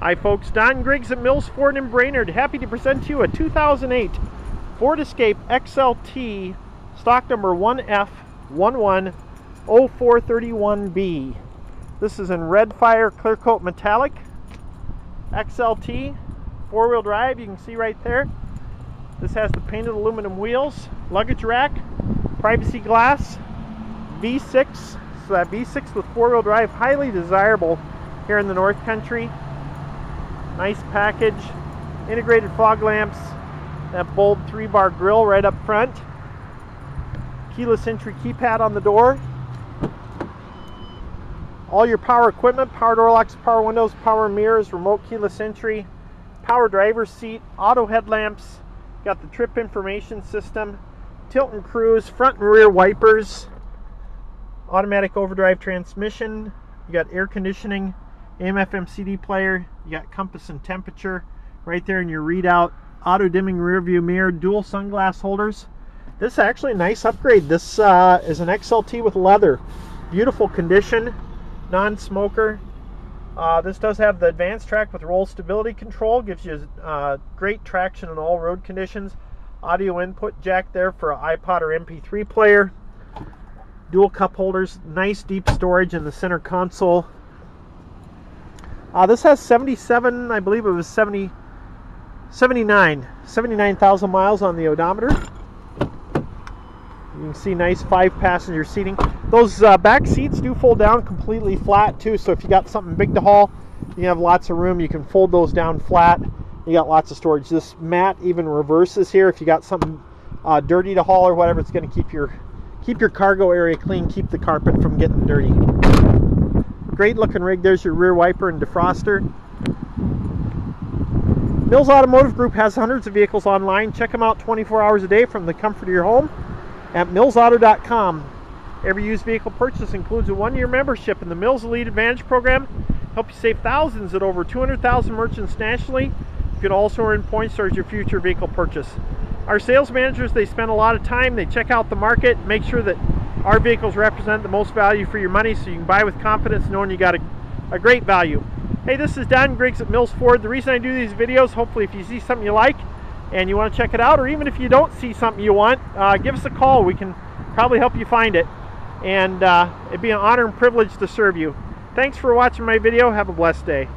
Hi folks, Don Griggs at Mills Ford in Brainerd. Happy to present to you a 2008 Ford Escape XLT stock number 1F110431B. This is in red fire clear coat metallic XLT four-wheel drive you can see right there. This has the painted aluminum wheels, luggage rack, privacy glass, V6, so that V6 with four-wheel drive, highly desirable here in the North Country. Nice package, integrated fog lamps, that bold three-bar grill right up front, keyless entry keypad on the door, all your power equipment, power door locks, power windows, power mirrors, remote keyless entry, power driver's seat, auto headlamps, got the trip information system, tilt and cruise, front and rear wipers, automatic overdrive transmission, you got air conditioning, AM FM CD player, you got compass and temperature right there in your readout, auto dimming rear view mirror, dual sunglass holders. This is actually a nice upgrade. This uh, is an XLT with leather. Beautiful condition, non-smoker. Uh, this does have the AdvanceTrac with roll stability control, gives you uh, great traction in all road conditions. Audio input jack there for an iPod or MP3 player. Dual cup holders, nice deep storage in the center console. Uh, this has 77, I believe it was 70, 79, 79,000 miles on the odometer. You can see nice five passenger seating. Those uh, back seats do fold down completely flat too, so if you got something big to haul, you have lots of room. You can fold those down flat. You got lots of storage. This mat even reverses here. If you got something uh, dirty to haul or whatever, it's going to keep your keep your cargo area clean, keep the carpet from getting dirty. Great looking rig. There's your rear wiper and defroster. Mills Automotive Group has hundreds of vehicles online. Check them out 24 hours a day from the comfort of your home at millsauto.com. Every used vehicle purchase includes a one-year membership in the Mills Elite Advantage program. Help you save thousands at over 200,000 merchants nationally. You can also earn points towards your future vehicle purchase. Our sales managers, they spend a lot of time. They check out the market, make sure that our vehicles represent the most value for your money so you can buy with confidence knowing you got a, a great value. Hey, this is Don Griggs at Mills Ford. The reason I do these videos, hopefully if you see something you like and you want to check it out, or even if you don't see something you want, uh, give us a call. We can probably help you find it. And uh, it'd be an honor and privilege to serve you. Thanks for watching my video. Have a blessed day.